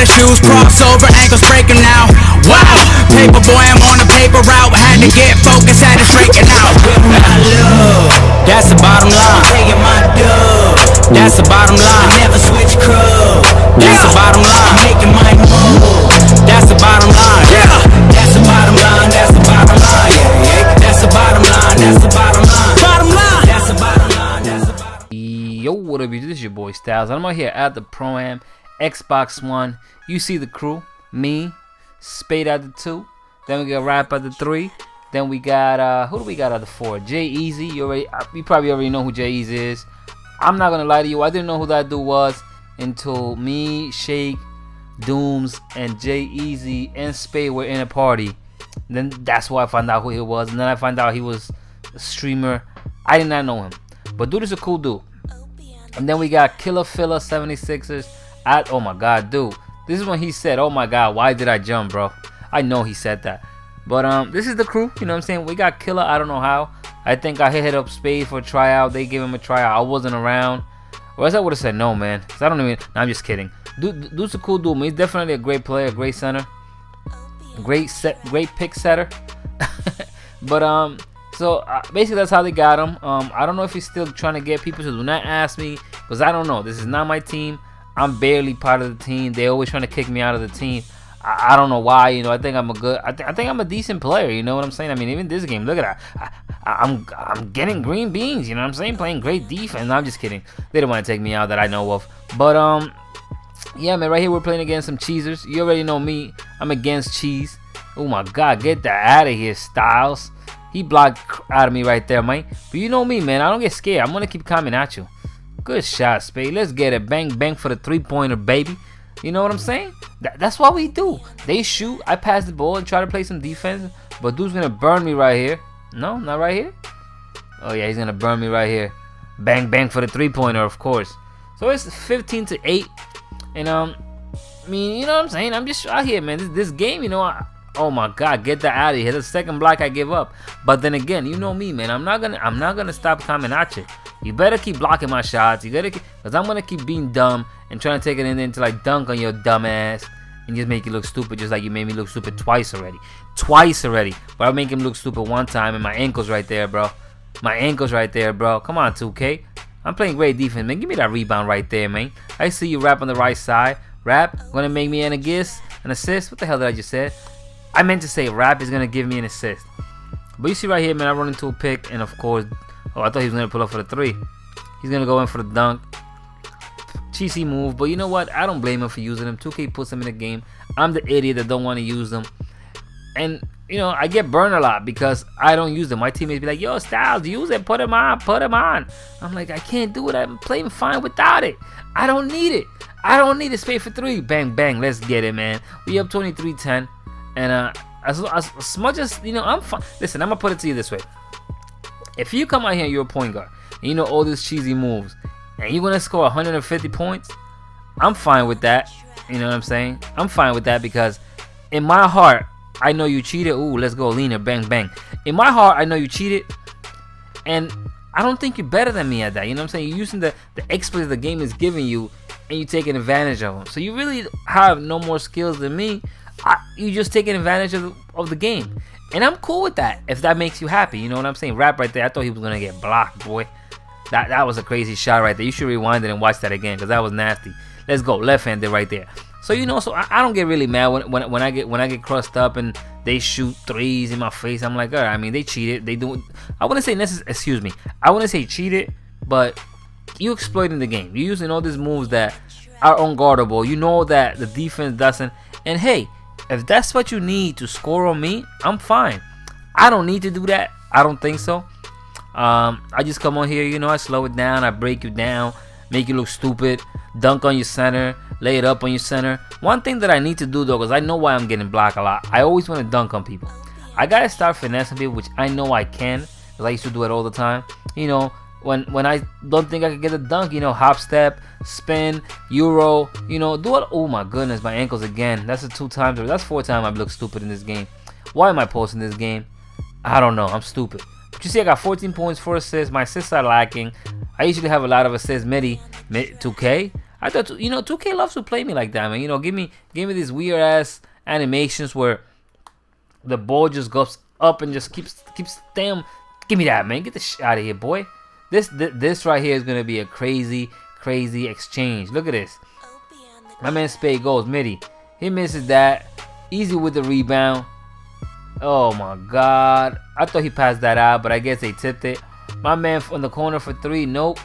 out of shoes, crossover, ankles breaking now. Wow, paper boy, I'm on a paper route. Had to get focused, had to straighten out. That's the bottom line. Taking my dub. That's the bottom line. Never switch crew. That's the bottom line. Making my move. That's the bottom line. That's the bottom line. That's the bottom line. Yeah, yeah. That's the bottom line. That's the bottom line. Bottom line. That's the bottom line. That's the bottom. Yo, what up, you? This is your boy Styles. and I'm out here at the Pro Am Xbox One. You see the crew, me, Spade at the two. Then we got Rap at the three. Then we got uh, who do we got at the four? Jay Easy. You already, uh, you probably already know who Jay Easy is. I'm not gonna lie to you. I didn't know who that dude was until me, Shake, Dooms, and Jay Easy and Spade were in a party. Then that's why I found out who he was. And then I found out he was a streamer. I did not know him. But dude is a cool dude. And then we got Killer Filler 76ers at oh my god, dude. This is when he said, Oh my god, why did I jump, bro? I know he said that. But um this is the crew, you know what I'm saying? We got Killer, I don't know how. I think I hit up Spade for a tryout. They gave him a tryout. I wasn't around. Or else I would have said no, man. Cause I don't even no, I'm just kidding. Dude, dude's a cool dude, man. He's definitely a great player, great center. Great set great pick setter. but um so uh, basically, that's how they got him. Um, I don't know if he's still trying to get people to do not ask me because I don't know. This is not my team. I'm barely part of the team. They always trying to kick me out of the team. I, I don't know why. You know, I think I'm a good. I, th- I think I'm a decent player. You know what I'm saying? I mean, even this game, look at that. I, am I'm, I'm getting green beans. You know what I'm saying? Playing great defense. No, I'm just kidding. They don't want to take me out that I know of. But um, yeah, man. Right here, we're playing against some cheesers. You already know me. I'm against cheese. Oh my God, get that out of here, Styles. He blocked out of me right there, man. But you know me, man. I don't get scared. I'm to keep coming at you. Good shot, Spade. Let's get it. Bang, bang for the three-pointer, baby. You know what I'm saying? That, that's what we do. They shoot. I pass the ball and try to play some defense. But dude's going to burn me right here. No, not right here. Oh, yeah, he's going to burn me right here. Bang, bang for the three-pointer, of course. So it's 15 to 8. And, um, I mean, you know what I'm saying? I'm just out here, man. This, this game, you know, I, oh my god get that out of here the second block i give up but then again you know me man i'm not gonna i'm not gonna stop coming at you you better keep blocking my shots. You gotta because i'm gonna keep being dumb and trying to take it in there until i dunk on your dumb ass and just make you look stupid just like you made me look stupid twice already. Twice already. But i make him look stupid one time and my ankles right there bro. My ankles right there bro. Come on 2k i'm playing great defense man. Give me that rebound right there man. I see you rap on the right side. Rap gonna make me an assist an assist? What the hell did i just say? I meant to say Rap is to give me an assist. But you see right here, man, I run into a pick, and of course, oh, I thought he was going to pull up for the three. He's going to go in for the dunk. Cheesy move, but you know what? I don't blame him for using them. 2K puts them in the game. I'm the idiot that don't want to use them. And, you know, I get burned a lot because I don't use them. My teammates be like, yo, Styles, use it. Put them on. Put them on. I'm like, I can't do it. I'm playing fine without it. I don't need it. I don't need it. Spade for three. Bang, bang. Let's get it, man. We up 23-10. And uh, as, as, as much as you know, I'm fine. Listen, I'm gonna put it to you this way: if you come out here and you're a point guard, and you know all these cheesy moves, and you're gonna score 150 points, I'm fine with that. You know what I'm saying? I'm fine with that because in my heart, I know you cheated. Ooh, let's go leaner, bang bang. In my heart, I know you cheated, and I don't think you're better than me at that. You know what I'm saying? You're using the the exploits the game is giving you, and you're taking advantage of them. So you really have no more skills than me. You just taking advantage of, of the game. And I'm cool with that if that makes you happy. You know what I'm saying? Rap right there. I thought he was going to get blocked, boy. That that was a crazy shot right there. You should rewind it and watch that again because that was nasty. Let's go. Left-handed right there. So you know, so I, I, don't get really mad when, when when I get when I get crushed up and they shoot threes in my face. I'm like, all right. I mean, they cheated. They do. I wouldn't say necessary. Excuse me. I wouldn't say cheated, but you exploiting the game. You using all these moves that are unguardable. You know that the defense doesn't. And hey, if that's what you need to score on me, I'm fine. I don't need to do that. I don't think so. Um, I just come on here, you know, I slow it down, I break you down, make you look stupid, dunk on your center, lay it up on your center. One thing that I need to do though, because I know why I'm getting blocked a lot, I always want to dunk on people. I gotta start finessing people, which I know I can, because I used to do it all the time. You know, when when I don't think I could get a dunk, you know, hop step, spin, euro, you know, do it. Oh my goodness, my ankles again. That's a two times or that's four times I've looked stupid in this game. Why am I posting this game? I don't know. I'm stupid. But you see, I got 14 points, four assists. My assists are lacking. I usually have a lot of assists, midi, mid 2K. I thought you know 2K loves to play me like that, man. You know, give me give me these weird ass animations where the ball just goes up and just keeps keeps damn. Give me that, man. Get the shit out of here, boy. This th this right here is gonna be a crazy crazy exchange. Look at this. My man Spade goes midi. He misses that. Easy with the rebound. Oh my god. I thought he passed that out, but I guess they tipped it. My man in the corner for three. Nope.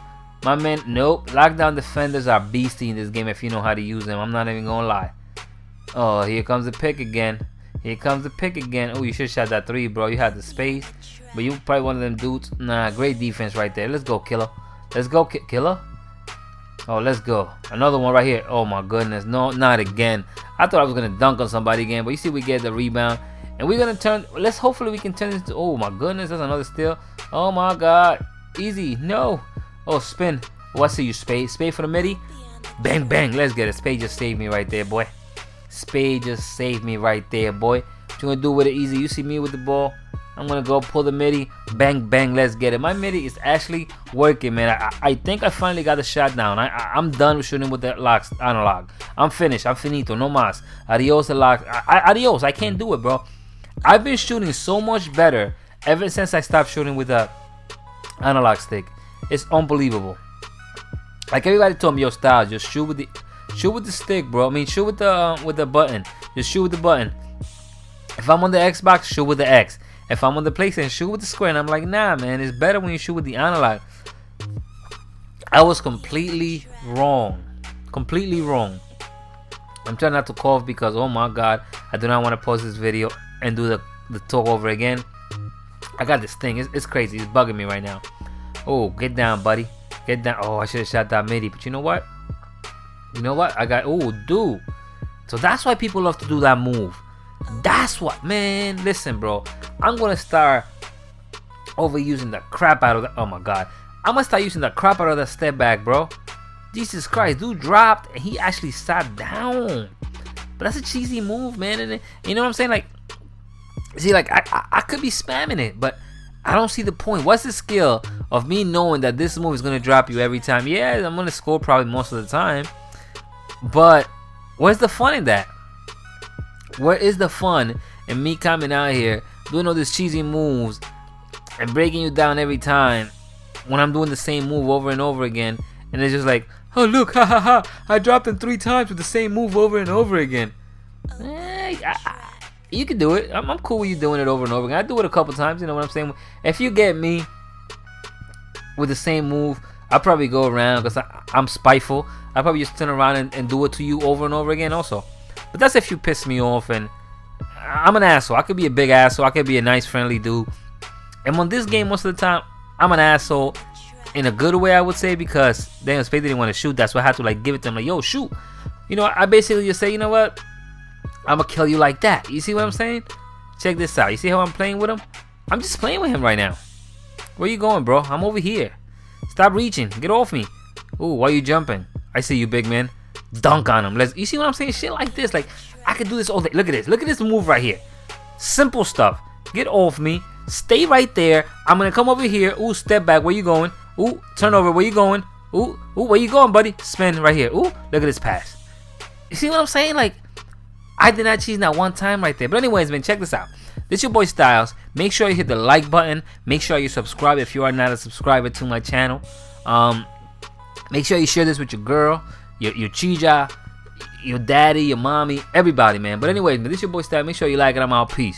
My man, nope. Lockdown defenders are beastie in this game if you know how to use them. I'm not even gonna lie. Oh, here comes the pick again. Here comes the pick again. Oh, you should shot that three, bro. You had the space. But you probably one of them dudes. Nah, great defense right there. Let's go, killer. Let's go, ki killer. Oh, let's go. Another one right here. Oh my goodness. No, not again. I thought I was gonna dunk on somebody again, but you see we get the rebound. And we're gonna turn let's hopefully we can turn this to oh my goodness, that's another steal. Oh my god. Easy. No. Oh spin. Oh, I see you spade. Spade for the midi. Bang bang. Let's get it. Spade just saved me right there, boy. Spade just saved me right there, boy. What you gonna do with it easy? You see me with the ball. I'm gonna go pull the midi, bang bang, let's get it. My midi is actually working, man. I, I think I finally got the shot down. I, I am done with shooting with the locks analog. I'm finished. I'm finito. No mas. Adios, lock. I, adios. I can't do it, bro. I've been shooting so much better ever since I stopped shooting with the analog stick. It's unbelievable. Like everybody told me, yo, style, just shoot with the shoot with the stick, bro. I mean, shoot with the uh, with the button. Just shoot with the button. If I'm on the Xbox, shoot with the X. If I'm on the PlayStation, shoot with the square. And I'm like, nah, man, it's better when you shoot with the analog. I was completely wrong. Completely wrong. I'm trying not to cough because, oh my god, I do not want to pause this video and do the, the talk over again. I got this thing. It's, it's crazy. It's bugging me right now. Oh, get down, buddy. Get down. Oh, I should have shot that midi. But you know what? You know what? I got, oh, dude. So that's why people love to do that move. That's what, man. Listen, bro. I'm gonna start overusing the crap out of that. Oh my god. I'm gonna start using the crap out of that step back, bro. Jesus Christ, dude dropped and he actually sat down. But that's a cheesy move, man. And you know what I'm saying? Like, see, like I, I, I could be spamming it, but I don't see the point. What's the skill of me knowing that this move is gonna drop you every time? Yeah, I'm gonna score probably most of the time. But where's the fun in that? Where is the fun in me coming out here doing all these cheesy moves and breaking you down every time when I'm doing the same move over and over again? And it's just like, oh look, ha ha ha! I dropped him three times with the same move over and over again. Eh, I, you can do it. I'm, I'm cool with you doing it over and over again. I do it a couple times. You know what I'm saying? If you get me with the same move, I'll probably go around because I'm spiteful. I'll probably just turn around and, and do it to you over and over again also. But that's if you piss me off and I'm an asshole. I could be a big asshole. I could be a nice, friendly dude. And on this game, most of the time, I'm an asshole in a good way, I would say, because they they didn't want to shoot. That's why I had to like give it to them, like, yo, shoot. You know, I basically just say, you know what? I'm gonna kill you like that. You see what I'm saying? Check this out. You see how I'm playing with him? I'm just playing with him right now. Where you going, bro? I'm over here. Stop reaching. Get off me. Ooh, why you jumping? I see you, big man dunk on him. Let's you see what I'm saying? Shit like this. Like I could do this all day. Look at this. Look at this move right here. Simple stuff. Get off me. Stay right there. I'm gonna come over here. Ooh, step back. Where you going? Ooh, turn over. Where you going? Ooh, ooh, where you going, buddy? Spin right here. Ooh, look at this pass. You see what I'm saying? Like, I did not cheese not one time right there. But anyways, man, check this out. This your boy Styles. Make sure you hit the like button. Make sure you subscribe if you are not a subscriber to my channel. Um, make sure you share this with your girl your, your chija, your daddy, your mommy, everybody, man. But anyway, this your boy Style. Make sure you like it. I'm out. Peace.